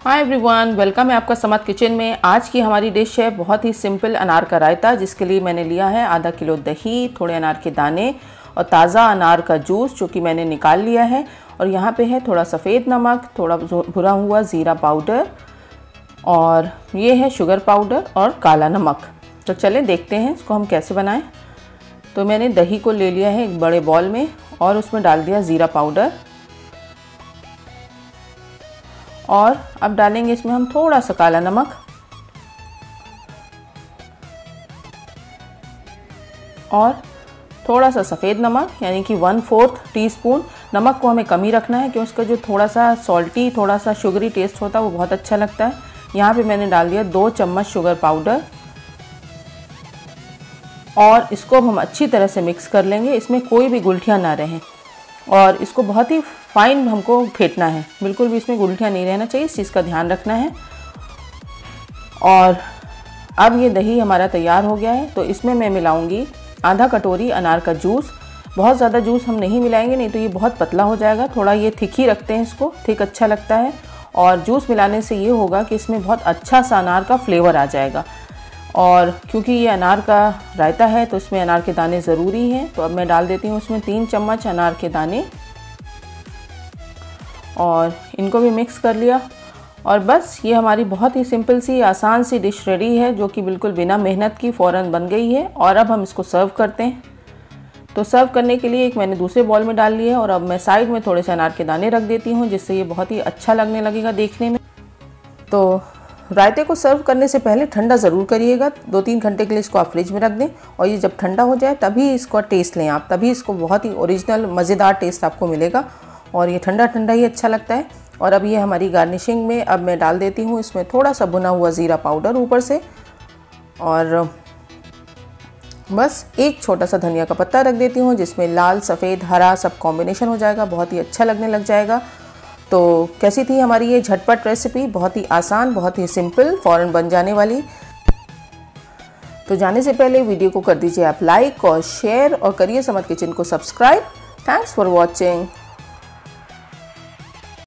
Hi everyone welcome है आपका समत किचन में। आज की हमारी डिश है बहुत ही सिंपल अनार का रायता, जिसके लिए मैंने लिया है आधा किलो दही, थोड़े अनार के दाने और ताज़ा अनार का जूस, जो कि मैंने निकाल लिया है। और यहाँ पे है थोड़ा सफ़ेद नमक, थोड़ा भुरा हुआ ज़ीरा पाउडर और ये है शुगर पाउडर और काला नमक। तो चलें देखते हैं इसको हम कैसे बनाएँ। तो मैंने दही को ले लिया है एक बड़े बॉल में और उसमें डाल दिया ज़ीरा पाउडर। और अब डालेंगे इसमें हम थोड़ा सा काला नमक। और थोड़ा सा सफ़ेद नमक, यानी कि वन फोर्थ टी स्पून नमक को हमें कम ही रखना है, क्योंकि उसका जो थोड़ा सा सॉल्टी थोड़ा सा शुगरी टेस्ट होता है, वो बहुत अच्छा लगता है। यहाँ पे मैंने डाल दिया दो चम्मच शुगर पाउडर और इसको हम अच्छी तरह से मिक्स कर लेंगे, इसमें कोई भी गुलठियाँ ना रहें। और इसको बहुत ही फाइन हमको फेंटना है। बिल्कुल भी इसमें गुलठियाँ नहीं रहना चाहिए, इस चीज़ का ध्यान रखना है। और अब ये दही हमारा तैयार हो गया है तो इसमें मैं मिलाऊँगी आधा कटोरी अनार का जूस। बहुत ज़्यादा जूस हम नहीं मिलाएँगे, नहीं तो ये बहुत पतला हो जाएगा। थोड़ा ये थिक ही रखते हैं इसको, थिक अच्छा लगता है। और जूस मिलाने से ये होगा कि इसमें बहुत अच्छा सा अनार का फ्लेवर आ जाएगा। और क्योंकि ये अनार का रायता है तो इसमें अनार के दाने ज़रूरी हैं। तो अब मैं डाल देती हूँ उसमें तीन चम्मच अनार के दाने। और इनको भी मिक्स कर लिया। और बस, ये हमारी बहुत ही सिंपल सी, आसान सी डिश रेडी है, जो कि बिल्कुल बिना मेहनत की फ़ौर बन गई है। और अब हम इसको सर्व करते हैं। तो सर्व करने के लिए एक मैंने दूसरे बॉल में डाल लिया है और अब मैं साइड में थोड़े से अनार के दाने रख देती हूँ, जिससे ये बहुत ही अच्छा लगने लगेगा देखने में। तो रायते को सर्व करने से पहले ठंडा ज़रूर करिएगा। दो तीन घंटे के लिए इसको आप फ्रिज में रख दें और ये जब ठंडा हो जाए तभी इसको टेस्ट लें आप, तभी इसको बहुत ही ओरिजिनल, मज़ेदार टेस्ट आपको मिलेगा और ये ठंडा ठंडा ही अच्छा लगता है। और अब ये हमारी गार्निशिंग में अब मैं डाल देती हूँ, इसमें थोड़ा सा भुना हुआ ज़ीरा पाउडर ऊपर से और बस एक छोटा सा धनिया का पत्ता रख देती हूँ, जिसमें लाल, सफ़ेद, हरा सब कॉम्बिनेशन हो जाएगा, बहुत ही अच्छा लगने लग जाएगा। तो कैसी थी हमारी ये झटपट रेसिपी बहुत ही आसान, बहुत ही सिंपल फ़ौरन बन जाने वाली। तो जाने से पहले वीडियो को कर दीजिए आप लाइक और शेयर और करिए समत किचन को सब्सक्राइब थैंक्स फॉर वॉचिंग